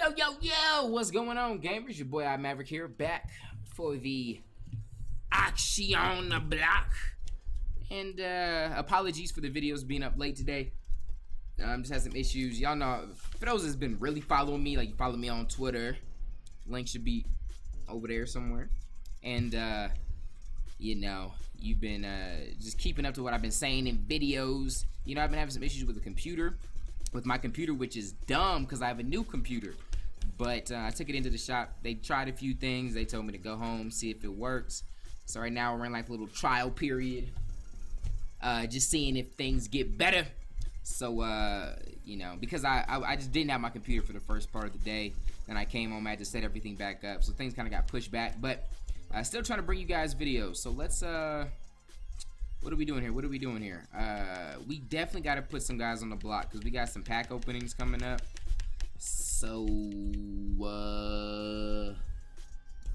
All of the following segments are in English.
Yo, yo, yo! What's going on, gamers? Your boy I Maverick here, back for the Auction on the Block. And uh, apologies for the videos being up late today. Um, just had some issues. Y'all know, for those that's been really following me, like you follow me on Twitter, link should be over there somewhere. And uh, you know, you've been uh, just keeping up to what I've been saying in videos. You know, I've been having some issues with the computer, with my computer, which is dumb because I have a new computer. But uh, I took it into the shop. They tried a few things. They told me to go home, see if it works. So right now we're in like a little trial period. Uh, just seeing if things get better. So, uh, you know, because I, I, I just didn't have my computer for the first part of the day. Then I came home, I had to set everything back up. So things kind of got pushed back. But uh, still trying to bring you guys videos. So let's, uh, what are we doing here? What are we doing here? Uh, we definitely got to put some guys on the block because we got some pack openings coming up. So, uh,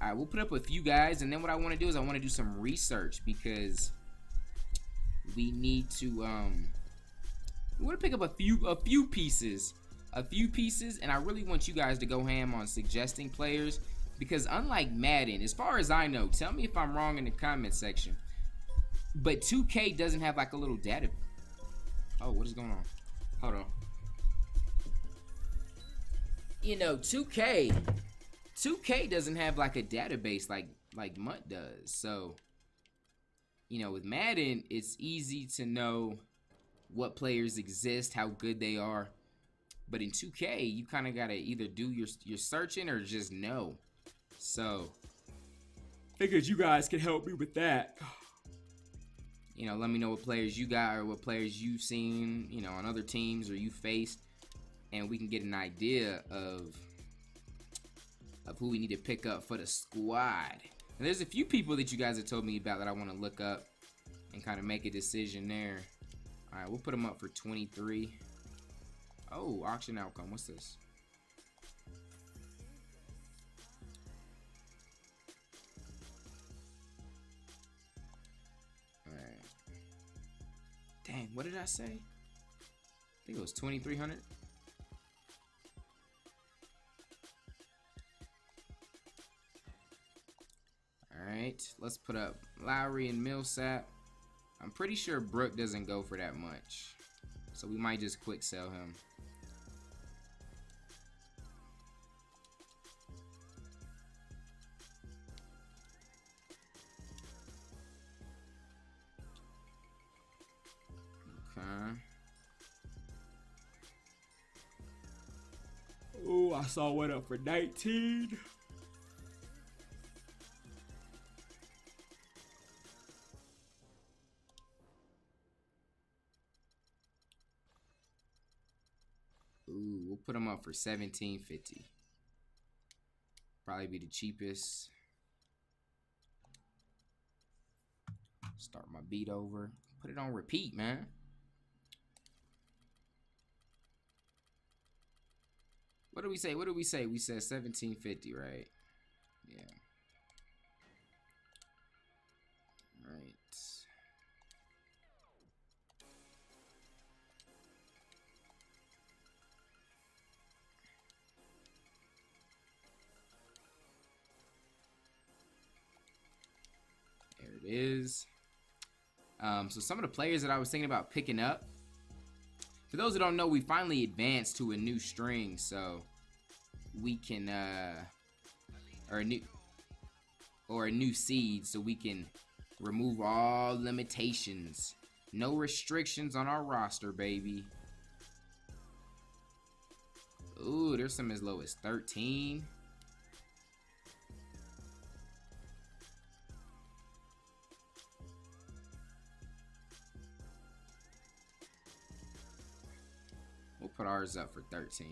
all right, we'll put up a few guys, and then what I want to do is I want to do some research because we need to, um, we want to pick up a few, a few pieces, a few pieces, and I really want you guys to go ham on suggesting players because unlike Madden, as far as I know, tell me if I'm wrong in the comment section, but 2K doesn't have like a little data. Oh, what is going on? Hold on you know, 2K, 2K doesn't have like a database like like MUT does. So, you know, with Madden, it's easy to know what players exist, how good they are. But in 2K, you kind of got to either do your your searching or just know. So, figured you guys could help me with that. You know, let me know what players you got or what players you've seen, you know, on other teams or you faced and we can get an idea of of who we need to pick up for the squad. And there's a few people that you guys have told me about that I want to look up and kind of make a decision there. All right, we'll put them up for 23. Oh, auction outcome. What's this? All right. Dang, what did I say? I think it was 2300. Alright, let's put up Lowry and Millsap. I'm pretty sure Brook doesn't go for that much. So we might just quick sell him. Okay. Oh, I saw one up for 19. We'll put them up for 1750. Probably be the cheapest. Start my beat over. Put it on repeat, man. What do we say? What do we say? We said 1750, right? Yeah. Is. Um, so some of the players that I was thinking about picking up. For those that don't know, we finally advanced to a new string, so we can, uh, or a new, or a new seed, so we can remove all limitations. No restrictions on our roster, baby. Ooh, there's some as low as 13. We'll put ours up for 13.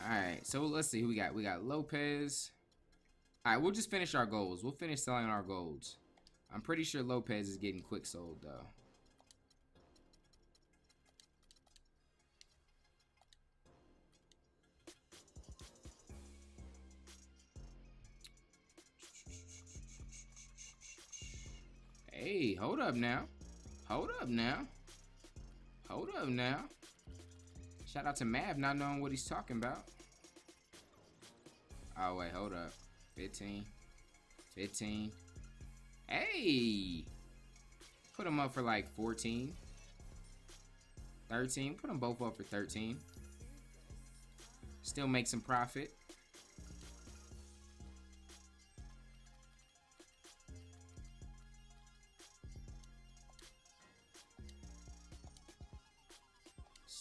Alright, so let's see who we got. We got Lopez. Alright, we'll just finish our goals. We'll finish selling our golds. I'm pretty sure Lopez is getting quick sold, though. Hey, hold up now. Hold up now. Hold up now. Shout out to Mav not knowing what he's talking about. Oh, wait, hold up. 15. 15. Hey! Put them up for like 14. 13. Put them both up for 13. Still make some profit.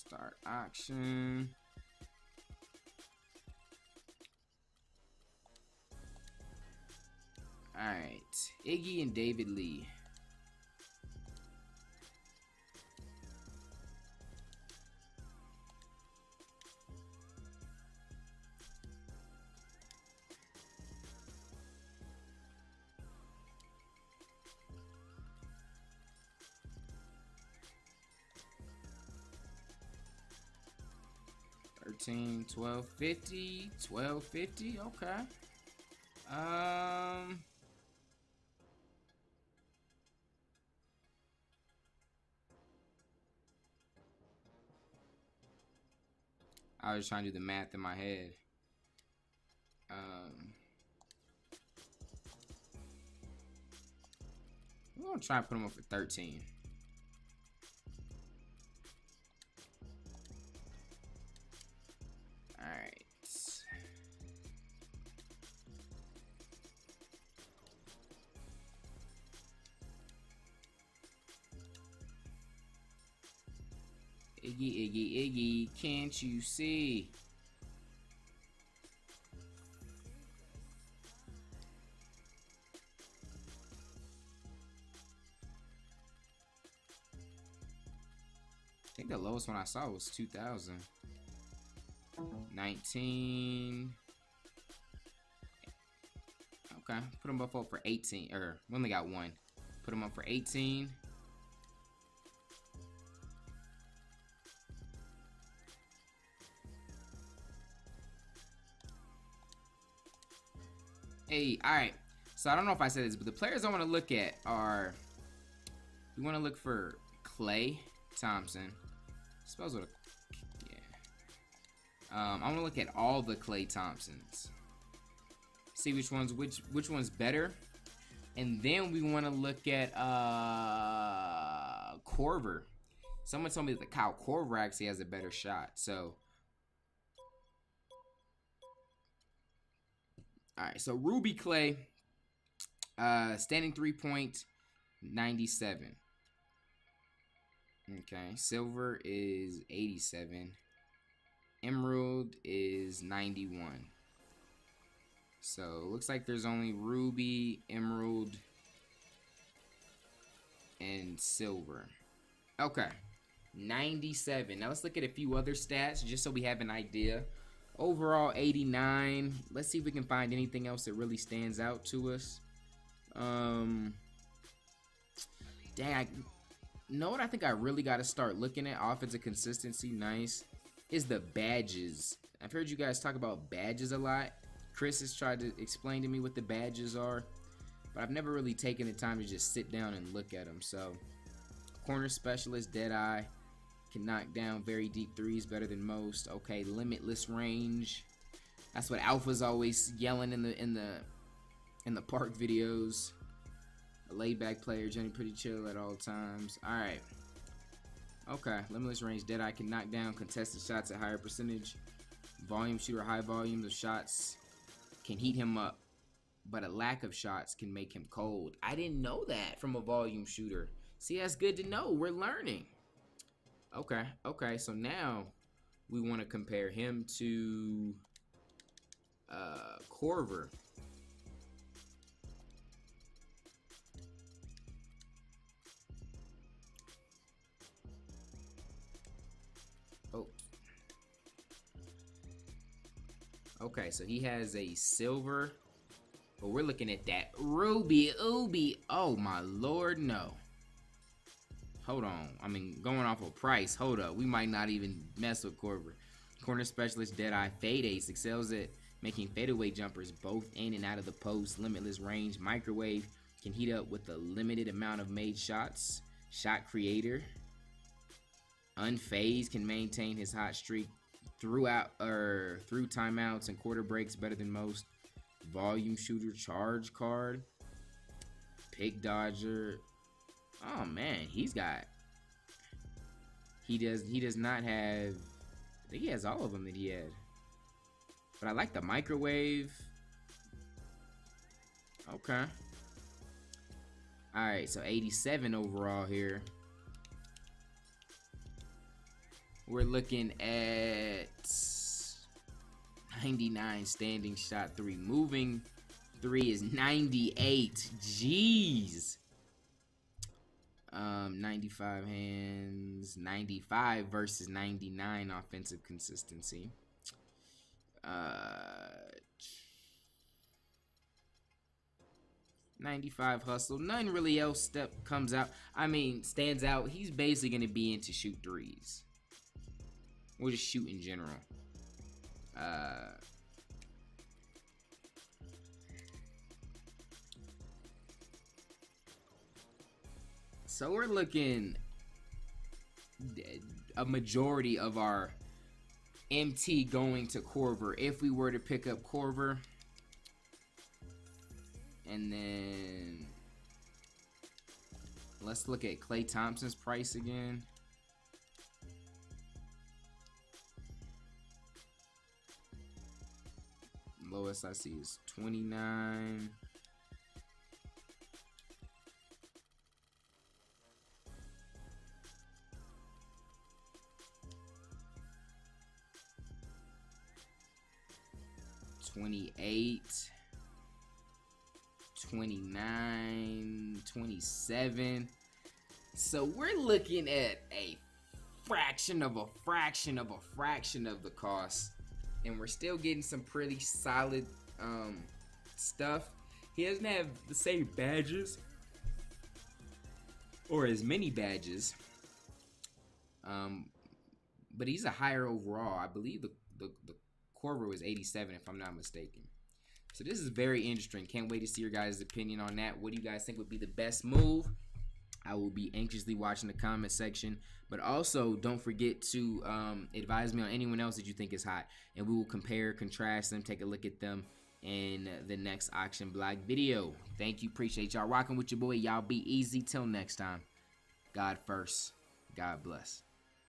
Start auction. Alright. Iggy and David Lee. Thirteen, twelve fifty, twelve fifty. Okay. Um. I was trying to do the math in my head. Um, I'm gonna try and put them up for 13. All right. Iggy, Iggy, Iggy, can't you see? I think the lowest one I saw was 2000. 19. Okay, put them both up for 18. Or, we only got one. Put them up for 18. Hey, alright. So I don't know if I said this, but the players I want to look at are we want to look for Klay Thompson. Suppose what a. Um, I want to look at all the Klay Thompsons. See which one's which which one's better. And then we want to look at uh Korver. Someone told me that the Kyle Korver actually has a better shot. So All right, so Ruby Klay uh, standing three point, 97. Okay, silver is 87. Emerald is 91. So looks like there's only ruby, emerald, and silver. Okay, 97. Now let's look at a few other stats just so we have an idea Overall, 89. Let's see if we can find anything else that really stands out to us. Um, dang, I, know what I think I really got to start looking at? Offensive consistency, nice. Is the badges. I've heard you guys talk about badges a lot. Chris has tried to explain to me what the badges are, but I've never really taken the time to just sit down and look at them. So, corner specialist, dead eye. Can knock down very deep threes better than most. Okay, limitless range. That's what Alpha's always yelling in the in the in the park videos. A laid back player, Jenny pretty chill at all times. Alright. Okay, limitless range. Deadeye can knock down contested shots at higher percentage. Volume shooter, high volumes of shots can heat him up, but a lack of shots can make him cold. I didn't know that from a volume shooter. See, that's good to know. We're learning. Okay, okay. So now we want to compare him to uh, Korver. Okay, so he has a silver. But we're looking at that ruby, ooby. Oh my lord, no. Hold on. I mean, going off of price, hold up. We might not even mess with Korver. Corner specialist, Deadeye, Fade Ace excels at making fadeaway jumpers both in and out of the post, limitless range, microwave, Can heat up with a limited amount of made shots. Shot creator. Unfazed can maintain his hot streak throughout or through timeouts and quarter breaks better than most. Volume shooter charge card. Pick dodger. Oh man, he's got. He does. He does not have. I think he has all of them that he had. But I like the microwave. Okay. All right, so 87 overall here. We're looking at 99 standing shot three. Moving three is 98. Jeez. Um, 95 hands, 95 versus 99 offensive consistency. Uh, 95 hustle. Nothing really else step comes out. I mean, stands out. He's basically going to be into shoot threes. Or just shoot in general. Uh, so we're looking a majority of our MT going to Korver if we were to pick up Korver. And then let's look at Klay Thompson's price again. Lowest I see is 29. Twenty-eight. 29, 27. So we're looking at a fraction of a fraction of a fraction of the cost. And we're still getting some pretty solid um, stuff. He doesn't have the same badges or as many badges. Um, but he's a higher overall. I believe the, the, the Korver was 87 if I'm not mistaken. So this is very interesting. Can't wait to see your guys' opinion on that. What do you guys think would be the best move? I will be anxiously watching the comment section. But also, don't forget to um, advise me on anyone else that you think is hot. And we will compare, contrast them, take a look at them in the next auction block video. Thank you. Appreciate y'all rocking with your boy. Y'all be easy. Till next time. God first. God bless.